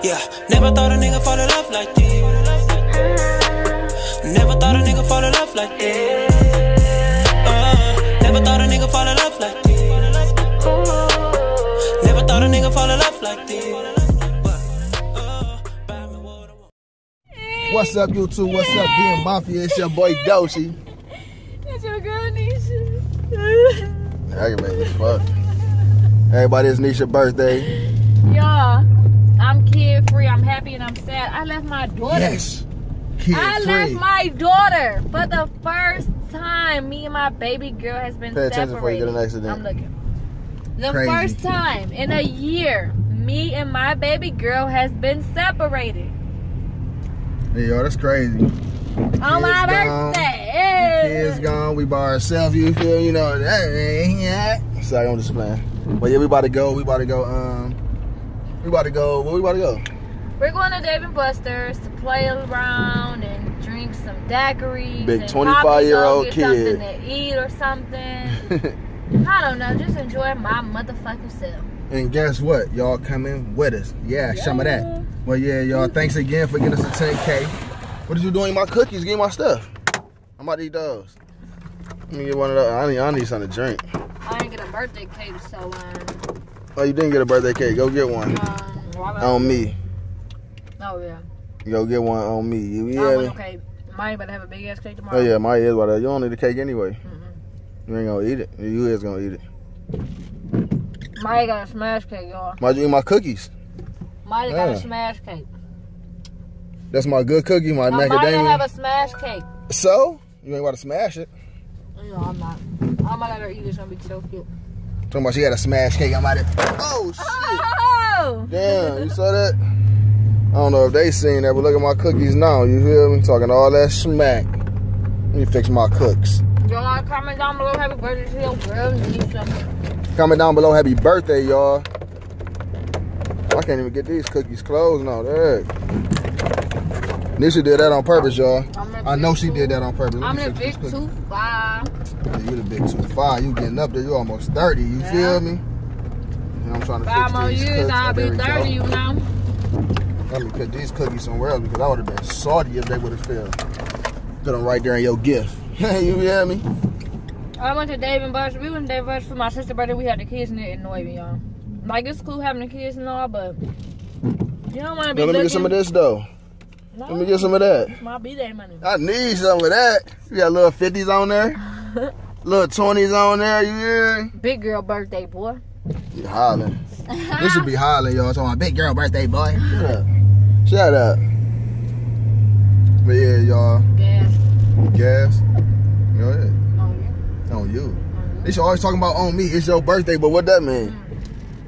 Yeah, never thought a nigga fall in love like this. Never thought a nigga fall in love like this. Uh, never thought a nigga fall in love like this. Never thought a nigga fall in love like this. Uh, buy me what What's up, YouTube? What's up, being Mafia? It's your boy Dolce. It's your girl Nesha. I can make fuck. Everybody, it's Nesha's birthday. Y'all, I'm kid free. I'm happy and I'm sad. I left my daughter. Yes. Kid I free. left my daughter for the first time. Me and my baby girl has been Pay attention separated. before you get an accident. I'm looking. The Crazy. first time in a year, me and my baby girl has been separated Hey, yo, that's crazy. on my Kids gone. birthday. Kids gone. We by ourselves. You feel? You know that ain't yeah. Sorry, I'm just playing. But yeah, we about to go. We about to go. Um, we about to go. Where we about to go? We're going to Dave and Buster's to play around and drink some daiquiris. Big 25-year-old probably go get kid. Something to eat or something. I don't know. Just enjoy my motherfucking self. and guess what? Y'all coming with us. Yeah, some of that. Well, yeah, y'all. Thanks again for getting us a 10K. What did you doing? My cookies. Give me my stuff. I'm about to eat those. Let me get one of those. I need, I need something to drink. I didn't get a birthday cake, so um, Oh, you didn't get a birthday cake. Go get one. why On me. Oh yeah. Go get one on me. You I hear don't no cake. Mine about to have a big ass cake tomorrow. Oh yeah, my is about that. You don't need the cake anyway. Mhm. You ain't gonna eat it. You is gonna eat it. Mine got a smash cake, y'all. Why'd you eat my cookies? Mine got a smash cake. That's my good cookie, my have macadamia. a smash cake. So you ain't about to smash it. No, I'm not. I'm not gonna eat this. Gonna be so cute. Talking about she had a smash cake. I'm about to. Oh shit! Oh! Damn, you saw that? I don't know if they seen that, but look at my cookies now. You hear me? Talking all that smack. Let me fix my cooks. Y'all comment down below. Happy birthday to your girl, Comment down below. Happy birthday, y'all. I can't even get these cookies closed now. There. Nesha did that on purpose, y'all. I know she did that on purpose. I'm in these big five. Yeah, you the big two five. You getting up there? You almost thirty. You Yeah. feel me? And I'm trying to Five more years. I'll be there we go. 30, you know. Let me put these cookies somewhere else because I would have been salty if they would have failed. Put them right there in your gift. you hear me? I went to Dave and Buster's. We went to Dave and Buster's for my sister's birthday. We had the kids and it annoyed me, y'all. Like, it's cool having the kids and all, but you don't want to be let me get some of this though. No, Let me get some of that. It's my B-Day money. I need some of that. You got little fifties on there, little twenties on there. You hear? Big girl birthday, boy. You hollering. This should be hollering, y'all. Talking about big girl birthday, boy. Shut up. Shut up. But yeah, y'all. Gas. Gas. Go ahead. Oh, yeah. On you. They should always talking about on me. It's your birthday, but what that mean?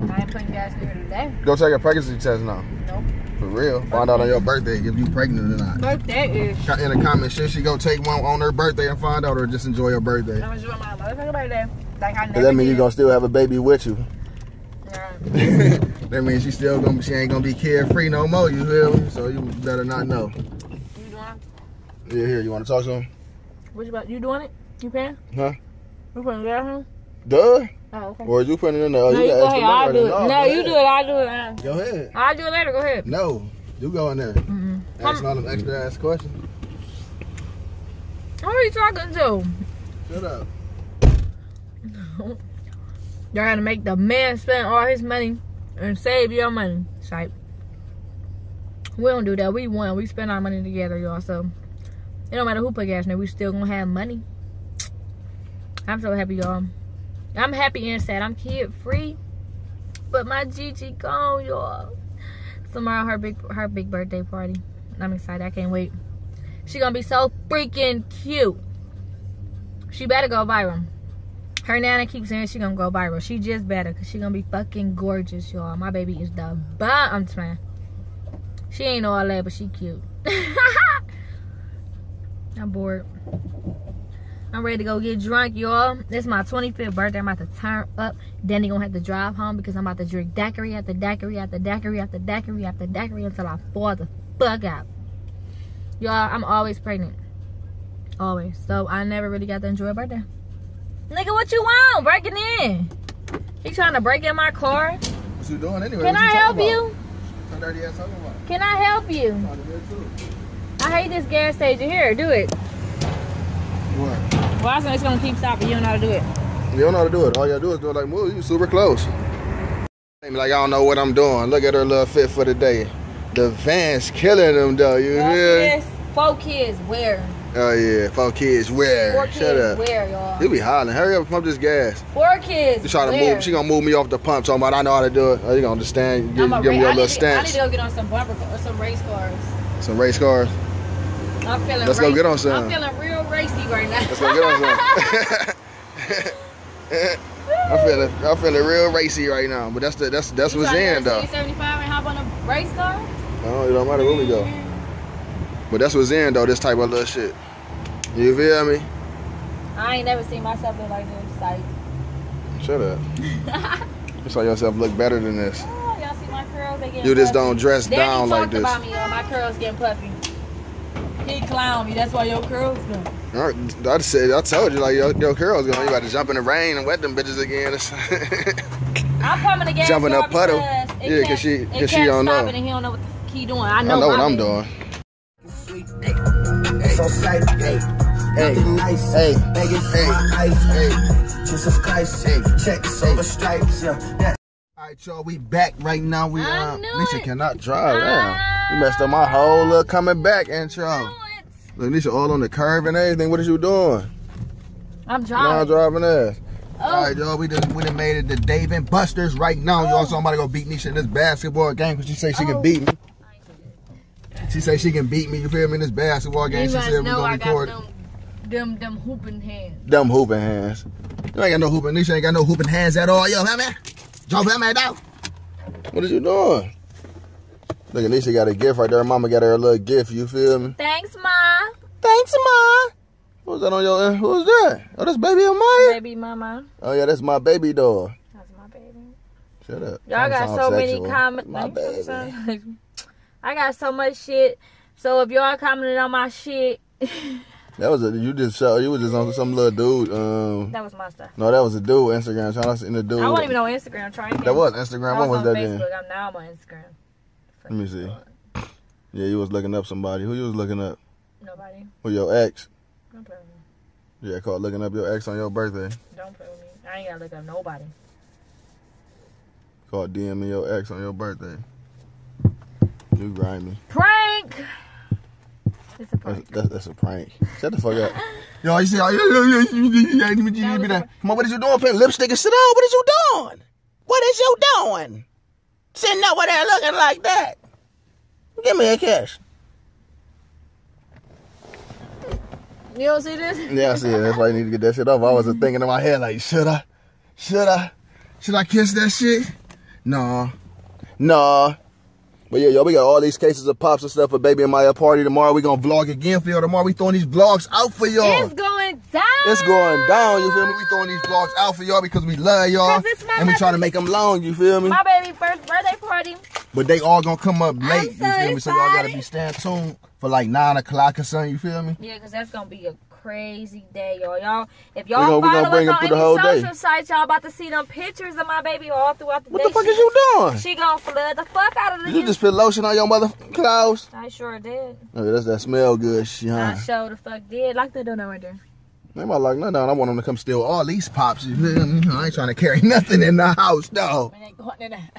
Mm. I ain't putting gas in here today. Go take a pregnancy test now. Nope. For real. Find out on your birthday if you pregnant or not. Birthday is. In the comments, should she go take one on her birthday and find out or just enjoy your birthday? I'm enjoying my motherfucking birthday. Like I never that means you're gonna still have a baby with you. Yeah. that means she still gonna she ain't gonna be carefree no more, you feel me? So you better not know. You doing Yeah, here, you wanna talk to him? What you about? You doing it? You paying? Huh? You putting gas in? Duh? Oh, okay. Or you putting it in there? Oh, no, you got go ahead. I'll do it. now. No, you do it. I'll do it. Go ahead. I'll do it later. Go ahead. No, you go in there. Mm-hmm. Asking all them extra ass questions. Who are you talking to? Shut up. Y'all gotta make the man spend all his money and save your money. It's we don't do that. We won. We spend our money together, y'all. So it don't matter who put gas in there. We still gonna have money. I'm so happy, y'all. I'm happy and sad. I'm kid free, but my Gigi gone, y'all. Tomorrow her big her big birthday party. I'm excited. I can't wait. She gonna be so freaking cute. She better go viral. Her nana keeps saying she gonna go viral. She just better because she gonna be fucking gorgeous, y'all. My baby is the bomb. I'm trying. She ain't all that, but she cute. I'm bored. I'm ready to go get drunk, y'all. It's my 25th birthday. I'm about to turn up. Danny gonna have to drive home because I'm about to drink daiquiri after daiquiri after daiquiri after daiquiri after daiquiri until I fall the fuck out. Y'all, I'm always pregnant. Always. So I never really got to enjoy a birthday. Nigga, what you want? Breaking in. He trying to break in my car. What you doing anyway? Can What I help talking you? About. Can I help you? Trying to do it too. I hate this gas station. Here, do it. What? Well, I it's gonna keep stopping. You don't know how to do it. You don't know how to do it. All you gotta do is do it like move. You super close. Like I don't know what I'm doing. Look at her little fit for the day. The van's killing them though. You Y'all see feel? me? this? Four kids, where? Oh yeah, four kids. Where? Four Shut kids, up. where, y'all? You be hollering. Hurry up and pump this gas. Four kids. You trying to where? move? She gonna move me off the pump. Talking about I know how to do it. Oh, you gonna understand? Give, give me your little to, I need to go get on some bumper or some race cars. Some race cars. I'm feeling. Let's go get on some. I'm feeling real racy right now. Let's go get on some. I'm feeling, I'm feeling real racy right now. But that's the, that's that's You what's in though. 75 and hop on a race car? No, it don't matter where we go. But that's what's in though. This type of little shit. You feel me? I ain't never seen myself look like this. Like, Shut up. You saw yourself look better than this. oh, y'all see my curls? They getting You just puffy. don't dress Daddy down like this. about me, yo. My curls getting puffy. He clown me. That's why your curls done. I I said, I told you like your, your curls going. You about to jump in the rain and wet them bitches again. I'm coming to gas Jump in a yard puddle. because it Yeah, 'cause kept- she- it 'cause she don't know. stopping And he don't know what the fuck he doing. I I know, know what my I'm bad. doing. So sight, hey, Hey, nothing nice. hey, begging for hey, my ice. hey. Jesus Christ, Hey, checks hey. over stripes. Yeah, that All right, y'all, we back right now. We I uh, knew Nesha it. cannot drive. Damn, I you messed up my whole look coming back intro. Look, Nesha all on the curve and everything. What is you doing? I'm driving. Now driving. driving ass. Oh, All right, y'all, we just we done made it to Dave and Buster's right now. Y'all, oh. so I'm about to beat Nesha in this basketball game because she say she Oh. can beat me. She say she can beat me. You feel me in this basketball game? you she said we know I gonna got record. them, them, them hooping hands. Them hooping hands. You ain't got no hooping. Nesha ain't got no hooping hands at all. Yo, man, Joe, man, down. What is you doing? Look at Nisha got a gift right there. Mama got her a little gift. You feel me? Thanks, Ma. Thanks, ma. Who's that on your? uh, Who's that? Oh, that's baby Amaya. Baby mama. Oh yeah, that's my baby doll. That's my baby. Shut up. Y'all got sound so many comments. My baby. I got so much shit. So if y'all commented on my shit, That was a you just show you was just on some little dude. Um, that was my stuff. no, that was a dude Instagram trying to see the dude. I wasn't even on Instagram trying. That was Instagram. I What was, was on that Facebook. then? I'm now I'm on Instagram. Let me see. Yeah, you was looking up somebody. Who you was looking up? Nobody. Who your ex? Don't play with me. Yeah, called looking up your ex on your birthday. Don't play with me. I ain't gotta look up nobody. Called DMing your ex on your birthday. You grimy. Prank. It's a That's, prank. that's, that's a prank. Shut the fuck up. Yo, you see need you need to be there. Come on, what is you doing? Putting lipstick and sit down. What is you doing? What is you doing? Sitting over there looking like that. Give me a cash. You don't see this? Yeah, I see it. That's why you need to get that shit off. I was thinking in my head like, should I? Should I? Should I kiss that shit? No. Nah. But yeah, yo, we got all these cases of pops and stuff for baby and my party tomorrow. We gonna vlog again for y'all tomorrow. We throwing these vlogs out for y'all. It's going down. It's going down, you feel me? We throwing these vlogs out for y'all because we love y'all. And we trying to make them long, you feel me? My baby first birthday party. But they all gonna come up late, so you feel me? So y'all gotta be staying tuned for like 9 o'clock or something, you feel me? Yeah, because that's gonna be a crazy day, y'all. Y'all, if y'all follow us on any social sites, y'all about to see them pictures of my baby all throughout the What day. What the fuck she, is you doing? She gonna flood the fuck out of the you just put lotion on your mother clothes. I sure did. Oh, that's that smell good shit, huh? I sure the fuck did. Like the donut right there. They might like nothing down. I want them to come steal all these pops. You feel me? I ain't trying to carry nothing in the house, though. Man, ain't going in there.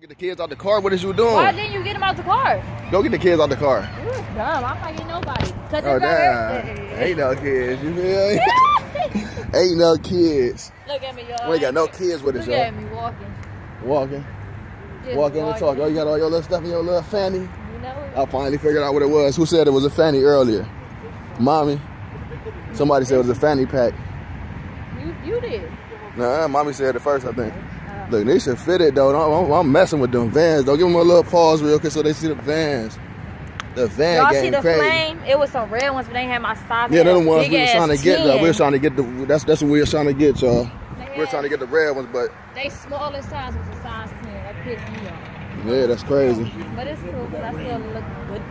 Get the kids out the car. What is you doing? Why didn't you get them out the car? Go get the kids out the car. You was dumb. I'm not getting nobody. Cause Oh it's damn! Ain't no kids. You feel me? Ain't no kids. Look at me, y'all. We ain't got no kids with us, Look at y'all. me walking. Walking, Just walking and talking. Oh, you got all your little stuff in your little fanny. You know? I finally figured out what it was. Who said it was a fanny earlier? Mommy. Somebody said it was a fanny pack. You you did. Nah, mommy said it first, I think. Uh, look, they should fit it though. I'm, I'm messing with them vans. Though, give them a little pause real quick so they see the vans. The van Y'all see the crazy. flame? It was some red ones, but they had my size. Yeah, They they're the ones we were trying to get. Though. We 10. were trying to get the. That's that's what we were trying to get, y'all. We were had- trying to get the red ones, but They smallest size was a size 10. That pissed me off. yeah, that's crazy. But it's cool because I still look good.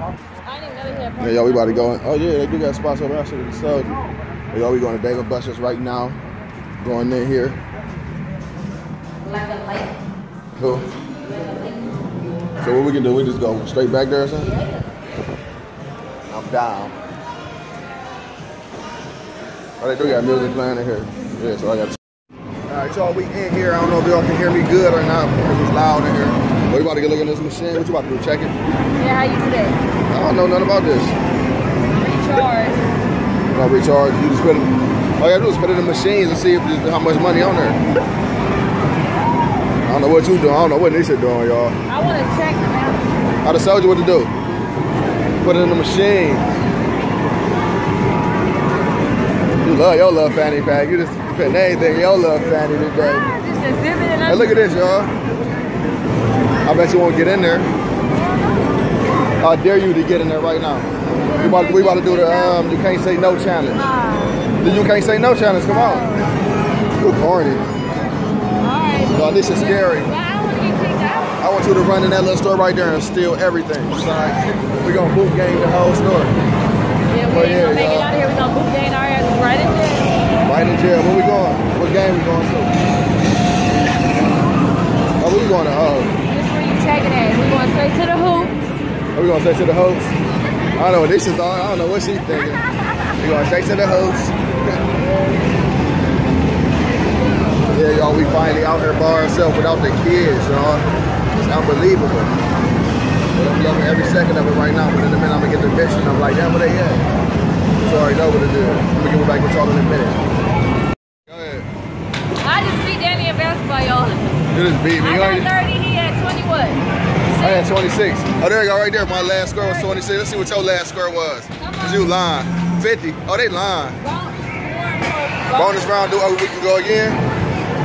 I didn't know they had Yeah, y'all, we about to go. In. Oh yeah, they do got spots over there. I should have you. Yeah, y'all, we going to David Buster's right now. Going in here. Like a light. Who? So what we can do? We just go straight back there or something? I'm down. Oh, they do got music playing in here. Yeah, so I got. All right, y'all, we in here. I don't know if y'all can hear me good or not because it's loud in here. But we about to get looking at this machine. What you about to do? Check it? Yeah, how you do that? I don't know nothing about this. Recharge. You know, recharge. You just put it. All you gotta do is put it in the machines and see if there's how much money on there. I don't know what you doing. I don't know what Nesha doing, y'all. I want to check the amount. I just told you what to do. Put it in the machine. You love your love fanny pack. You just putting anything in your little fanny today. Ah, Just exhibit it. Hey, look at this, y'all. I bet you won't get in there. I dare you to get in there right now. We about, we about to do the um, you can't say no challenge. The you can't say no challenge. Come on. Corny. Alright. Oh, this is scary. I want to get kicked out. I want you to run in that little store right there and steal everything. Son, we gonna boot game the whole store. Yeah, we ain't yeah, gonna make it out of here. We gonna boot gain our ass right in there. Right in jail. Where we going? What game we going to? Oh, we going to, oh, This where you checking. We going straight to the hoops. are we going straight to the host? I don't know what this is, I don't know what she's thinking. We're going straight to the host. yeah, y'all, we finally out here by ourselves without the kids, y'all. It's unbelievable. I'm loving every second of it right now, but in a minute I'm gonna get the mission. I'm like, damn, where they at? So I already know what to do. I'm gonna give it back with y'all in a minute. Go ahead. I just beat Danny in basketball, y'all. You just beat me. I got 30, he had 20 what? I had 26. Oh, there you go, right there. My last score was 26. Let's see what your last score was. Cause you lying. 50. Oh, they lying. Bonus round. Do oh, we can go again?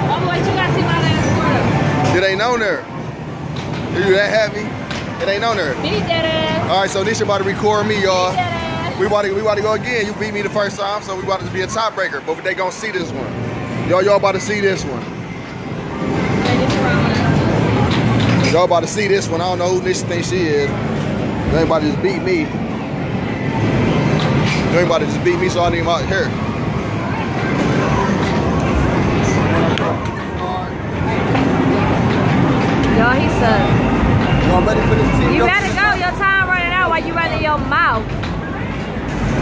Oh, wait, you gotta see my last score. It ain't on there. Are you that happy? It ain't on there. Beat that ass. All right, so Nesha about to record me, y'all. Beat that ass. We about to we about to go again. You beat me the first time, so we about to be a tiebreaker. But they gonna see this one. Y'all, y'all about to see this one. Y'all about to see this one. I don't know who Nesha thinks she is. Everybody just beat me. Everybody just beat me, so I need him out here. Y'all, he sucks. Y'all ready for this team? You gotta go. Your time running out while you running your mouth.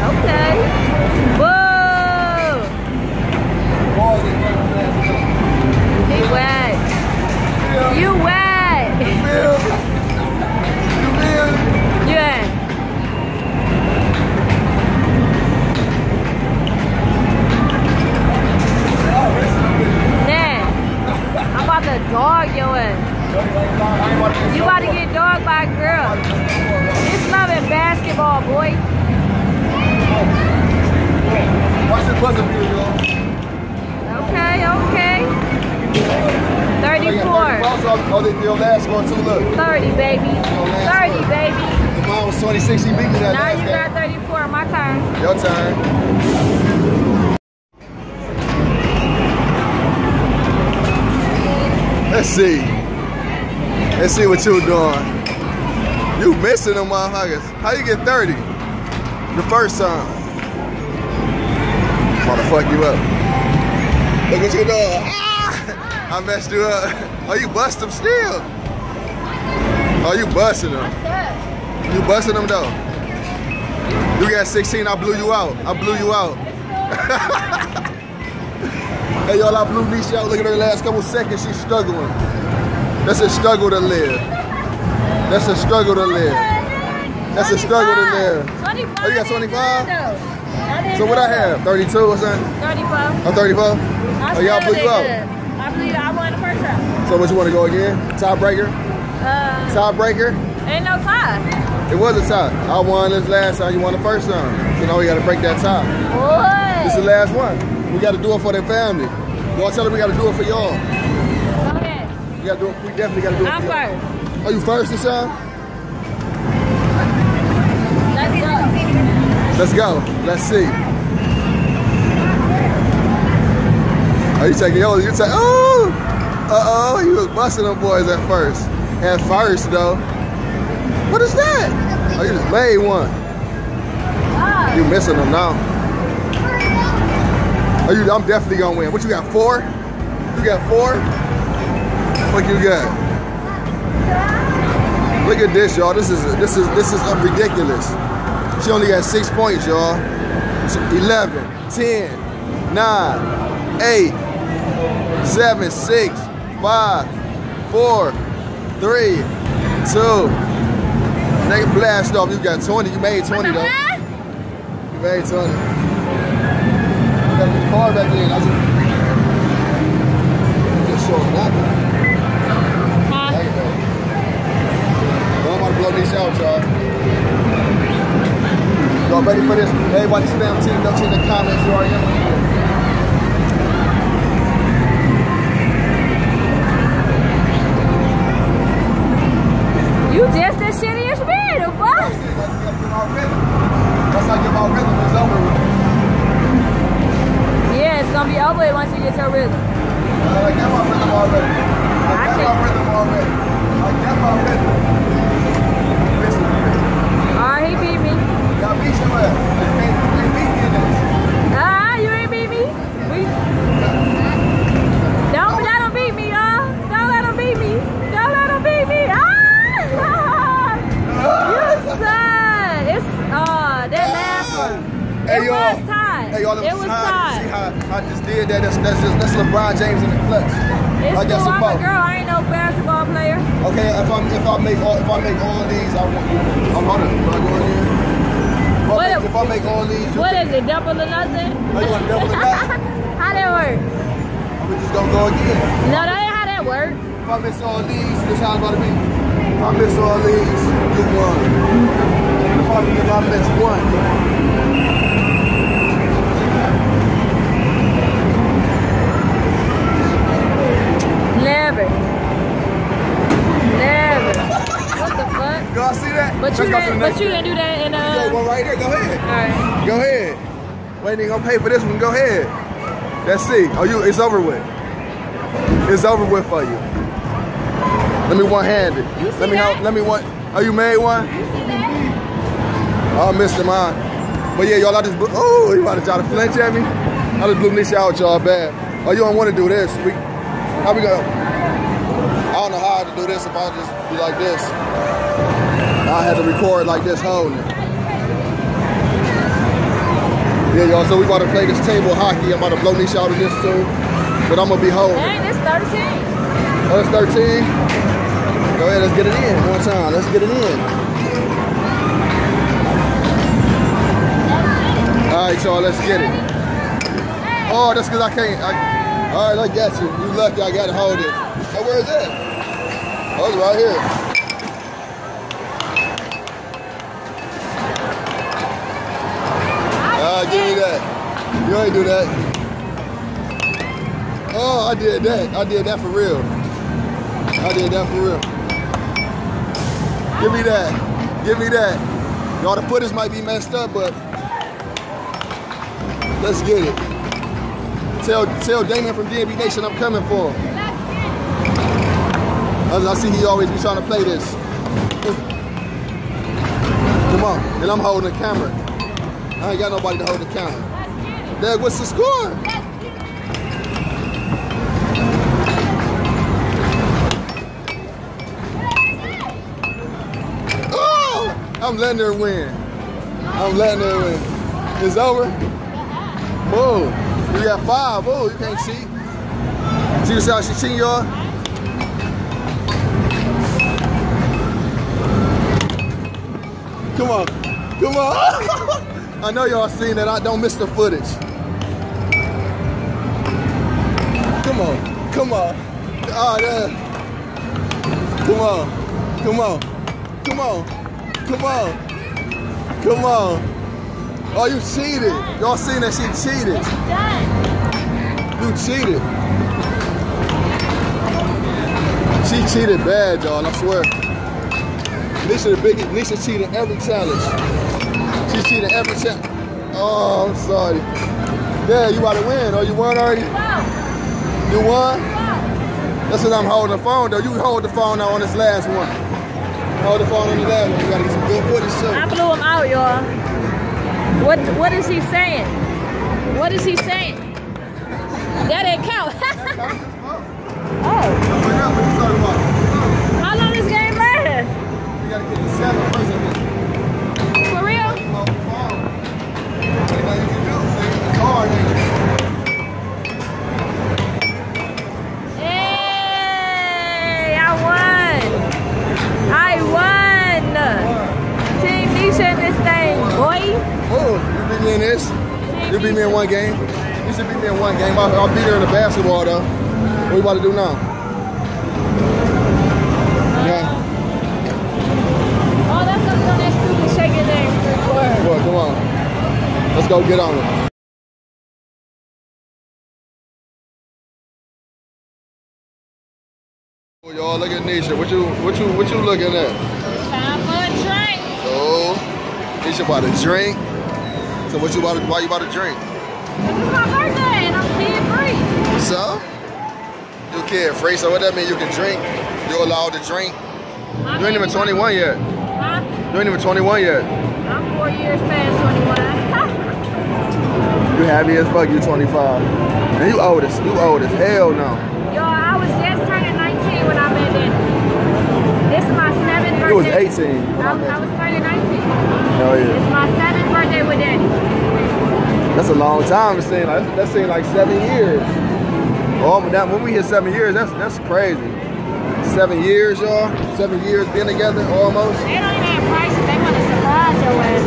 Okay. Whoa. He wet. You wet. Dog your ass. You about to get dogged by a girl. It's loving basketball, boy. Watch this buzzer beater. Okay, okay. 34. Oh, they your last one too. Look, 30, baby. 30, baby. the mom was 26. She beat me that Now you got 34. My turn. Your turn. Let's see. Let's see what you're doing. You missing them motherfuckers. How you get 30? The first time. Wanna fuck you up. Look what you doing. Ah! I messed you up. Oh, you bust them still. Oh, you busting them. You busting them though. You got 16, I blew you out. I blew you out. hey y'all, I blew Nesha out. Look at her the last couple seconds, she's struggling. That's a struggle to live. That's a struggle to live. That's a struggle to live. 25. Oh, you got 25? So what I have? 32 or something? 35. I'm 34? I Oh, y'all blew you out. I believe. I won the first round. So what you want to go again? Tiebreaker? Uh, Tiebreaker? ain't no tie. It was a tie. I won this last time. You won the first time. So now we got to break that tie. Boy. This is the last one. We got to do it for their family. Y'all tell them we got to do it for y'all. Go ahead. We got to do it. We definitely got to do it I'm for y'all. first. Are you first this time? Let's go. Let's go. Let's see. Are you taking yours? You take. Oh, uh oh. You was busting them boys at first. At first though. What is that? Oh, you just made one. Ah, You missing them now. You? I'm definitely gonna win. What you got? Four? You got four? What you got? Look at this, y'all. This is this is this is ridiculous. She only got six points, y'all. So 11, 10, 9, 8, 7, 6, 5, 4, 3, 2. Nigga blast off. You got 20. You made 20 though. You made 20. Got the car back in. I'm about to blow these out, y'all. Y'all ready for this? Everybody spam team, don't in the comments. You already know get your rhythm. I got my rhythm already. I got my rhythm already. I got my rhythm. Listen to me. Alright, he beat me. Y'all beat your ass. You can't, you beat me in this. Ah, you ain't beat me. We don't let him beat me, y'all. Don't let him beat me. Don't let him beat me. Ah! you son. It's uh that last one. Hey, it was tied. Hey, y'all, it was tied. See how I just did that? That's, that's, just, that's LeBron James in the clutch. It's I got cool. I'm a girl. I ain't no basketball player. Okay, if I if I make all if I make all these, I want. I'm running. When I go in here. If I, What make, if- if I make all these, you, What is it? Double or nothing? oh, you want double it back? how that work? We just gonna go again. No, that ain't how that work. If I miss all these, this how it's gonna be. If I miss all these, you won. If I, if I miss one, Never. Never. What the fuck? y'all see that? But Let's you go to the didn't. next But you didn't do that in Yo, uh. one right here. Go ahead. All right. Go ahead. We ain't gonna pay for this one. Go ahead. Let's see. Oh, you. It's over with. It's over with for you. Let me one handed. You see Let me that? help. Let me one. Oh, you made one? You see that? Oh, I missed mine. But yeah, y'all, I just. blew- Oh, you about to try to flinch at me? I just blew this out, y'all, bad. Oh, you don't want to do this? We. How we go? I don't know how to do this if I just be like this. I had to record like this holding it. Yeah, y'all, so we about to play this table hockey. I'm about to blow this out of this soon. But I'm gonna be holding. Dang, this 13. Oh, it's 13. Go ahead, let's get it in one time. Let's get it in. All right, y'all, let's get it. Oh, that's because I can't. I, all right, I got you. You lucky I got to hold it. Oh, where is it? Oh, it's right here. Ah, give me that. You ain't do that. Oh, I did that. I did that for real. I did that for real. Give me that. Give me that. Y'all, the footage might be messed up, but let's get it. Tell tell Damon from DNB Nation I'm coming for him. I see he always be trying to play this. Come on. And I'm holding the camera. I ain't got nobody to hold the camera. Dad, what's the score? Oh! I'm letting her win. I'm letting her win. It's over. Whoa. We got five. Whoa, you can't cheat. See how she cheating, y'all? Come on. Come on. I know y'all seen that. I don't miss the footage. Come on. Come on. Oh, yeah. Come on. Come on. Come on. Come on. Come on. Oh, you cheated. Y'all seen that she cheated. You cheated. She cheated bad, y'all, I swear. Nesha the biggest, Nesha cheated every challenge. She cheated every challenge. Oh, I'm sorry. Yeah, you about to win. Oh, you won already? You won? That's because I'm holding the phone, though. You hold the phone now on this last one. Hold the phone on the last one. You gotta get some good footage, I too. blew him out, y'all. What What is he saying? What is he saying? That didn't count. oh, What you how long this game last? Seven person. Oh, you beat me in this. You beat me in one game. You should beat me in one game. I'll, I'll beat her in the basketball though. What we about to do now? Uh, yeah. Oh, that's on that stupid shaking there. Well, come on. Let's go get on it. Oh, y'all look at Nesha. What you what you what you looking at? Time for a drink. Oh, Nesha about to drink. So what you about to why you about to drink? This is my birthday and I'm kid free. So? You kid free, so what that mean you can drink? You're allowed to drink? You ain't even 21 yet. Huh? You ain't even 21 yet. I'm four years past 21. You happy as fuck, you 25. And you old as, you old as hell now. Yo, I was just turning 19 when I met Danny. This is my seventh birthday. You was 18 when I I, I was turning 19. Hell It's yeah. Birthday with Danny. That's a long time. It seems like, that seems like seven years. Oh, but that, when we hit seven years, that's that's crazy. Seven years, y'all. Seven years being together, almost. They don't even have prices. They want to surprise your ass.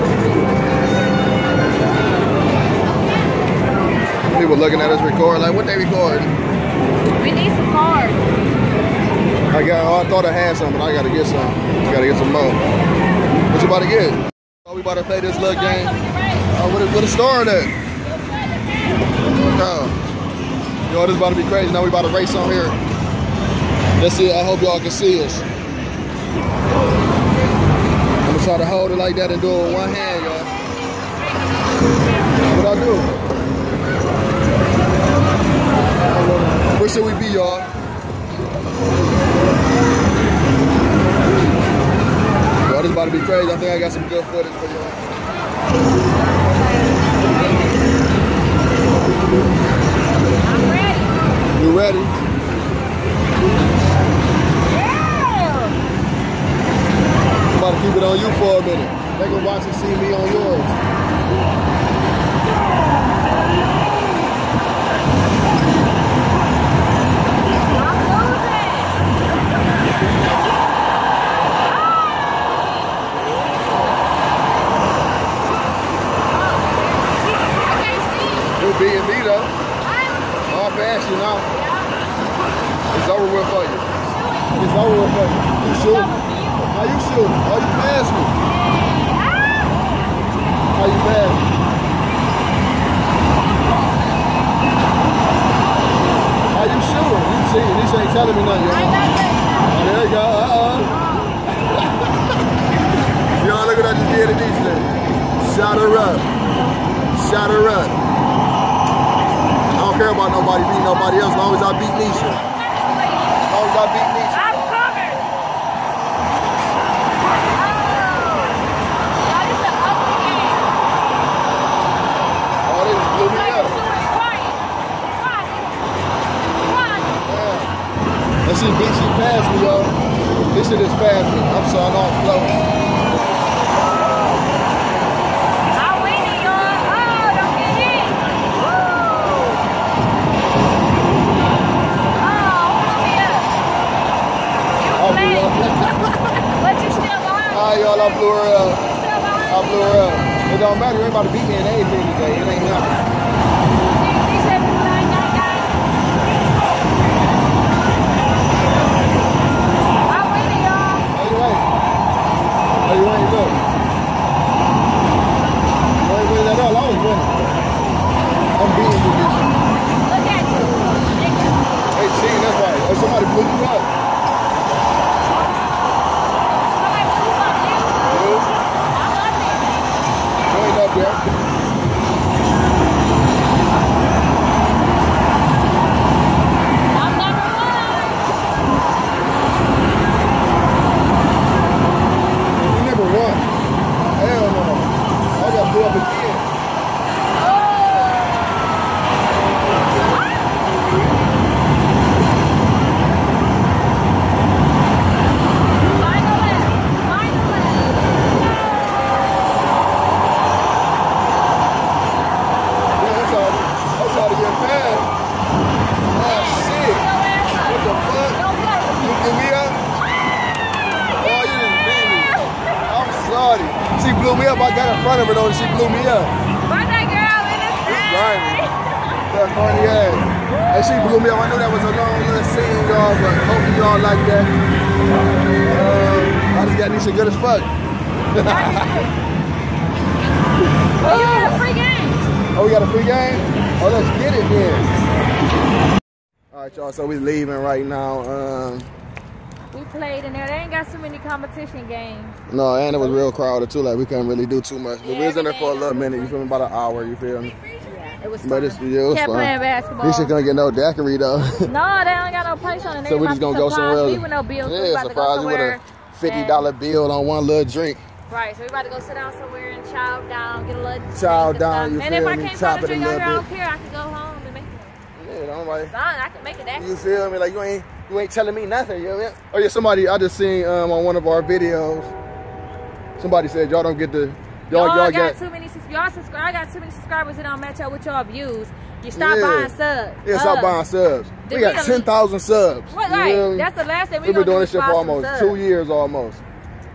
People looking at us record, like, what they recording? We need some cards. I got. Oh, I thought I had some, but I gotta get some. Gotta get some more. What you about to get? Oh, we about to play this little game. Uh, oh, what, what it started at? Oh. Yo, this is about to be crazy. Now we about to race on here. Let's see. I hope y'all can see us. I'm gonna try to hold it like that and do it with one hand, y'all. What I do? Where should we be, y'all? Y'all, this about to be crazy. I think I got some good footage for y'all. I'm ready. You ready? Yeah. I'm about to keep it on you for a minute. They can watch and see me on yours. I'm losing. I can't see. You beating me though. I'm I'll pass you now. It's over with for you. It's over with for you. You shoot. How you shoot? How you pass me? How you pass me? How you shooting? You see, these ain't telling me nothing. Y'all. this. There you go. Uh-oh. Y'all look what I just did to Nesha. Shot her up. Shot her up. I don't care about nobody beating nobody else as long as I beat Nesha. As long as I beat Nesha. I'm covered. Oh. That is an ugly game. Oh, they just blew me Like, up. quiet. Quiet. Quiet. Yeah. And she beat, she passed me, y'all. This shit is past me. I'm sorry, no, I'm slow. I'm winning, y'all. Oh, don't get hit. Woo. Oh, hold me up. You I blew playing. her But you still behind. All right, y'all, I blew her up. You still behind. I blew her up. It don't matter. You ain't about to beat we leaving right now. Um, We played in there. They ain't got too many competition games. no, and it was real crowded too. Like, we couldn't really do too much. But we was in there for a little minute. You feel me? About an hour, you feel me? Yeah, it was But it's, yeah, it was Kept fun. playing basketball. This shit gonna get no daiquiri though. No, they don't got no place on it. So we just gonna go somewhere me else. with no bills. so yeah, about surprise you with a fifty dollar bill on one little drink. Right, so we about to go sit down somewhere and chow down, get a little Chow down, you And if feel I can't Chop find a drink out here, I don't bit. care. I can go home and make it. Yeah, don't like. Son, I can make it that. You feel me? Like you ain't you ain't telling me nothing. You know what I mean? Oh yeah, somebody I just seen um, on one of our videos. Somebody said y'all don't get the y'all Y'all, y'all got too many. Y'all subscribe. I got too many subscribers that don't match up with y'all views. You stop Yeah. buying subs. yeah stop Uh, buying subs. We we got ten thousand subs. What, You feel right? me? That's the last thing we We've been doing this shit for almost subs. two years almost.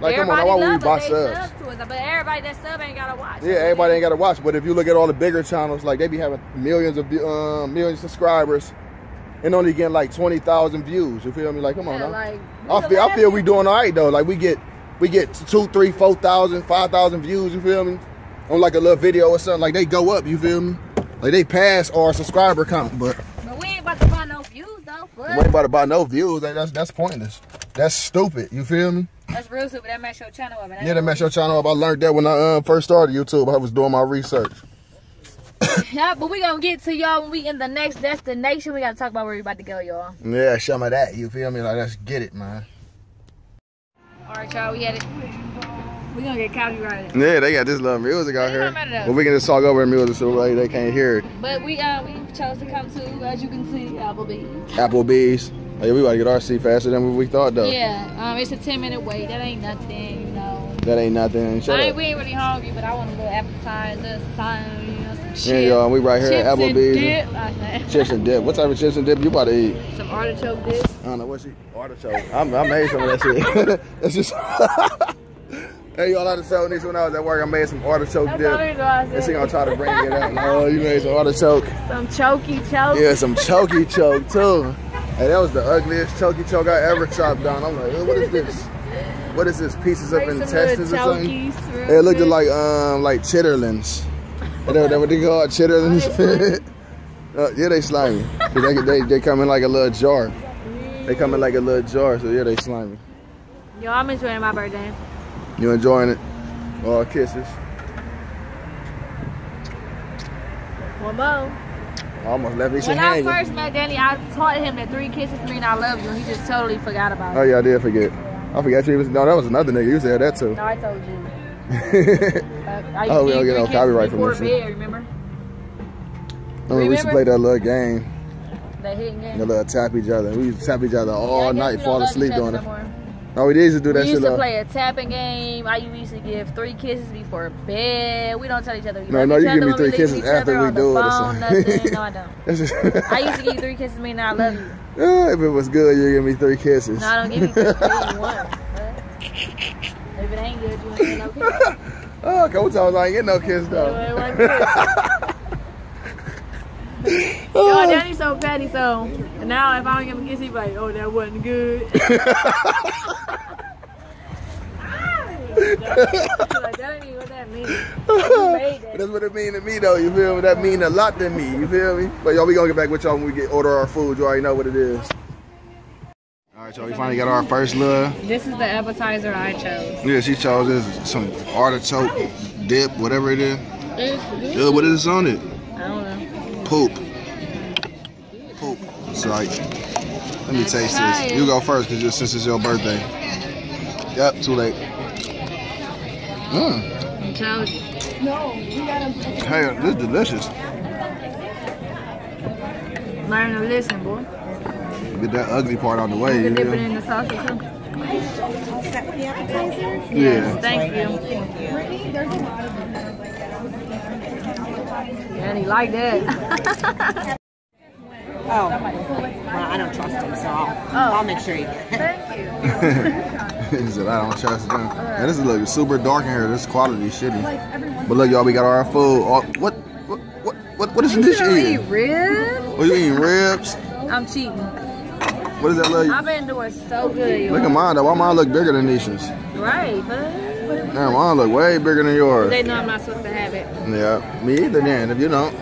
Like come on, everybody why would we love buy it. Subs? to but everybody that sub ain't gotta watch. Yeah, everybody ain't got to watch, but if you look at all the bigger channels, like they be having millions of um, millions of subscribers and only getting like twenty thousand views. You feel me? Like, come on Yeah, now. like, I feel I feel we doing all right though. Like we get we get two, three, four thousand, five thousand views. You feel me? On like a little video or something. Like they go up. You feel me? Like they pass our subscriber count, but But we ain't about to buy no views though. we ain't about to buy no views. Like, that's that's pointless. That's stupid. You feel me? That's real stupid. That mess your channel up. Yeah, that mess your channel up. I learned that when I um, first started YouTube. I was doing my research. Yeah, but we gonna get to y'all when we in the next destination. We gotta talk about where we about to go, y'all. Yeah, some of that. You feel me? Like let's get it, man. All right, y'all. We had it. We gonna get copyrighted. Yeah, they got this little music out here. don't matter though. Well, we can just talk over the music so like, they can't hear it. But we uh we chose to come to, as you can see, Applebee's. Applebee's. Hey, we about to get our seat faster than we thought though. Yeah, um, it's a ten minute wait. That ain't nothing, you know. That ain't nothing. Shut I up. ain't, we ain't really hungry, but I want a little appetizer, some, you know, some chips. Yeah, y'all, we right here chips at Applebee's. And dip. Chips and dip. What type of chips and dip you about to eat? Some artichoke dip. I don't know what she artichoke. I'm, I made some of that shit. That's just. hey, y'all, I just told Nesha when I was at work, I made some artichoke That's dip. all it was. And she gonna try to bring it up. Like, oh, you made some artichoke. Some chokey choke. Yeah, some chokey choke too. Hey, that was the ugliest chokey choke I ever chopped down. I'm like, "Ugh, what is this? What is this? Pieces of Like intestines or something? It looked quick. like um like chitterlings. Is that, that what they call chitterlings? uh, yeah, they slimy. They, they they come in like a little jar. They come in like a little jar, so yeah, they slimy. Yo, I'm enjoying my birthday. You enjoying it? All kisses. One more. I almost left Nesha When I hanging. first met Danny, I taught him that three kisses mean I love you, and he just totally forgot about it. Oh yeah, I did forget. I forgot you was no, that was another nigga. You said that too. No, I told you. Uh, I Oh, we don't get no copyright from this bed, remember? I mean, we used to play that little game, That hitting game. the little tap each other. We used to tap each other all guess night, fall asleep doing it. No, we used to do that we used to though. play a tapping game. I used to give three kisses before bed. We don't tell each other. We No, no, you give me three kisses after we do it or phone. Nothing. No, I don't. I used to give you three kisses, mean I love you. Yeah, if it was good, you give me three kisses. No, I don't give you three. I give you one. If it ain't good, you ain't get no kiss. oh, a couple times I ain't get no kiss though. Yo, Danny's so petty, so now if I don't give him a kiss, he be like, oh, that wasn't good. like, that ain't what that means. That. That's what it mean to me though. You feel me? That mean a lot to me. You feel me? But y'all, we gonna get back with y'all when we get order our food. You already know what it is. All right, y'all. We finally got our first little. This is the appetizer I chose. Yeah, she chose this some artichoke dip, whatever it is. It's good. Yeah, what is on it? I don't know. Poop. It's like, let me taste this. it. You go first, cause just since it's your birthday. Yep, too late. Mmm. I chose it. Hey, this is delicious. Learn to listen, boy. Get that ugly part out the way. You You can dip it in the sausage too. Set with the appetizer? Yeah. Thank you. And he like that. Oh. Well, I don't trust him, so I'll, Oh. I'll make sure you get it. Thank you. he said, I don't trust them. Man, this is looking super dark in here. This quality shitty. But look, y'all, we got our food. Oh, what, what, what, what, what is this You don't eating? eat ribs? What you eating? Ribs? I'm cheating. What is that, look? I've been doing so good. Look at mine, though. Why mine look bigger than Nesha's? Right, but Damn, mine look way bigger than yours. they know I'm not supposed to have it. Yeah, me either then, if you don't.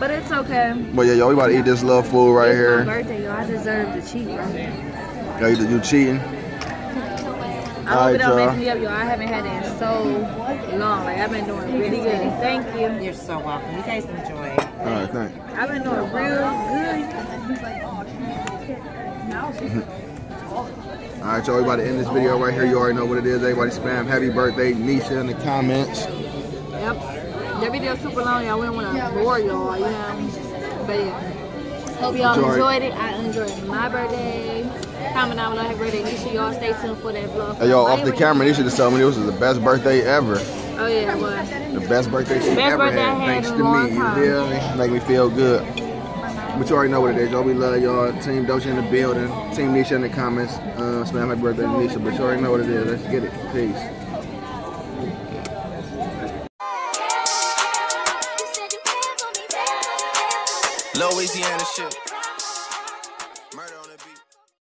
But it's okay. But yeah, y'all, we about to eat this little food right it's here. my birthday, y'all. I deserve to cheat, right? Y'all, you, you cheating? I hope it don't Alright, mess me up, y'all. I haven't had it in so long. Like, I've been doing really good. Thank you. You're so welcome. You guys enjoy it. All right, thanks. I've been doing real good. All right, y'all, we about to end this video right here. You already know what it is. Everybody spam happy birthday, Nesha, in the comments. Yep. That video super long, y'all. We don't want to bore y'all, you know. But yeah. Hope y'all Enjoy. enjoyed it. I enjoyed my birthday. Comment down below happy birthday. Make sure y'all stay tuned for that vlog. Hey, y'all, off the camera, Nesha just told me this was the best birthday ever. Oh yeah, it was. The best birthday she Best ever birthday I had, had thanks in to long me. You time. feel me? Make me feel good. But you already know what it is, y'all. We love y'all. Team Dolce in the building. Team Nesha in the comments. Uh, spam happy birthday, Nesha. But you already know what it is. Let's get it. Peace. Louisiana shit.